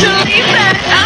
believe that,